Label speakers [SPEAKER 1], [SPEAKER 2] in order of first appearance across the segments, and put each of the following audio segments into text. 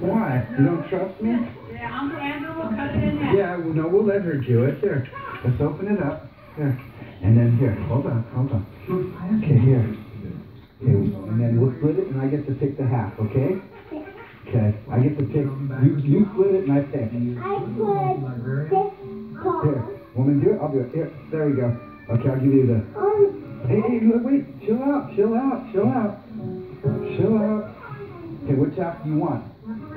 [SPEAKER 1] Why? You don't trust me?
[SPEAKER 2] Yeah, Uncle Andrew will cut it in half.
[SPEAKER 1] Yeah, well, no, we'll let her do it. Here, Let's open it up. Here. And then here. Hold on, hold on. Okay, here. Okay, and then we'll split it and I get to pick the half, okay? Okay, I get to pick. You, you split it and I pick.
[SPEAKER 3] I put this part.
[SPEAKER 1] Here. Want me to do it? I'll do it. Here. There we go. Okay, I'll give you the.
[SPEAKER 3] Um,
[SPEAKER 1] Hey, hey, look, wait. Chill out, chill out, chill out. Chill out. Okay, which half do you want?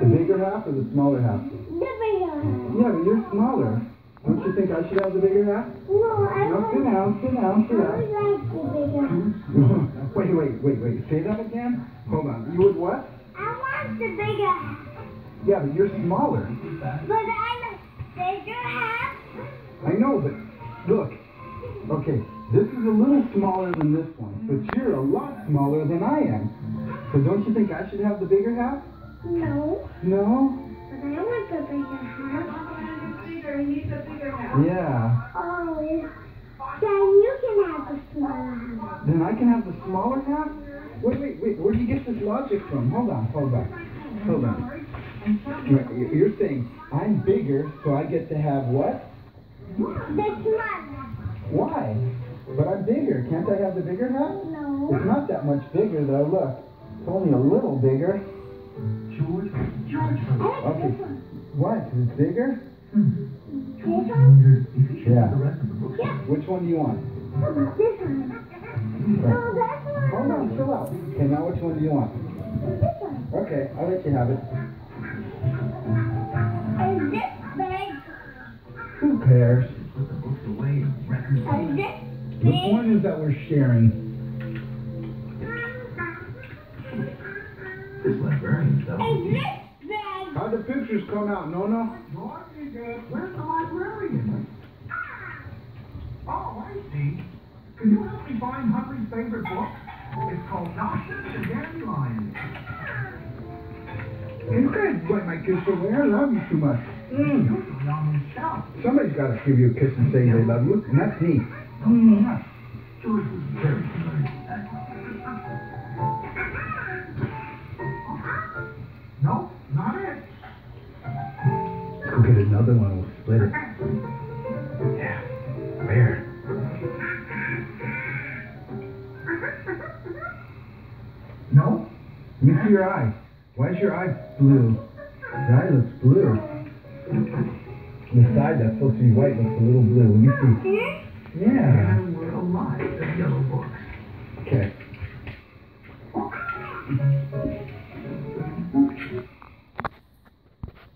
[SPEAKER 1] The bigger half or the smaller half?
[SPEAKER 3] the bigger one.
[SPEAKER 1] Yeah, but you're smaller. Don't you think I should have the bigger half?
[SPEAKER 3] No, I
[SPEAKER 1] No, sit
[SPEAKER 3] want,
[SPEAKER 1] down, sit down, sit
[SPEAKER 3] I would like the bigger one.
[SPEAKER 1] wait, wait, wait, wait. Say that again? Hold on. You would what?
[SPEAKER 3] I want the bigger half.
[SPEAKER 1] Yeah, but you're smaller.
[SPEAKER 3] But I'm a bigger half.
[SPEAKER 1] I know, but look. Okay, this is a little smaller than this one, but you're a lot smaller than I am. So don't you think I should have the bigger half?
[SPEAKER 3] No,
[SPEAKER 1] No?
[SPEAKER 3] but I want the bigger half.
[SPEAKER 2] Uncle Andrew's bigger, he needs a bigger half.
[SPEAKER 1] Yeah.
[SPEAKER 3] Oh, then you can have the smaller half.
[SPEAKER 1] Then I can have the smaller half? Wait, wait, wait. Where do you get this logic from? Hold on, hold on. Hold on. You're you're saying I'm bigger, so I get to have what?
[SPEAKER 3] The smaller.
[SPEAKER 1] Why? But I'm bigger. Can't I have the bigger half?
[SPEAKER 3] No.
[SPEAKER 1] It's not that much bigger, though. Look. It's only a little bigger.
[SPEAKER 4] George, George,
[SPEAKER 1] Okay.
[SPEAKER 3] this one.
[SPEAKER 1] What? Is it bigger?
[SPEAKER 3] This
[SPEAKER 4] George
[SPEAKER 3] one?
[SPEAKER 4] wondered if he should
[SPEAKER 1] Yeah.
[SPEAKER 4] have the rest of the books.
[SPEAKER 3] Yeah.
[SPEAKER 1] Which one do you want?
[SPEAKER 3] How this one? No, that's one.
[SPEAKER 1] Hold on, chill out. Okay, now which one do you want?
[SPEAKER 3] This one.
[SPEAKER 1] Okay, I'll let you have it.
[SPEAKER 3] Is this big?
[SPEAKER 1] Who cares?
[SPEAKER 4] Put the books away and records
[SPEAKER 3] Is
[SPEAKER 4] away.
[SPEAKER 3] this
[SPEAKER 1] The point is that we're sharing.
[SPEAKER 4] This librarian though.
[SPEAKER 3] Is this big?
[SPEAKER 1] How'd the pictures come out, Nona?
[SPEAKER 4] Where's the librarian? Oh, I see. Can you help me find Humphrey's favorite book? It's called Dawson and the Dandelion.
[SPEAKER 1] You guys bite my kids kiss away. I love you too much. Mm.
[SPEAKER 4] Usually on the shelf.
[SPEAKER 1] Somebody's got to give you a kiss and say they love you, and that's me.
[SPEAKER 4] Mm. George was very familiar
[SPEAKER 1] other one will split it.
[SPEAKER 4] Yeah, where? No?
[SPEAKER 1] You see your eye. Why is your eye blue? The eye looks blue. The side that's supposed to be white looks a little blue. Let me see. Yeah.
[SPEAKER 4] There were a lot of yellow books.
[SPEAKER 1] Okay.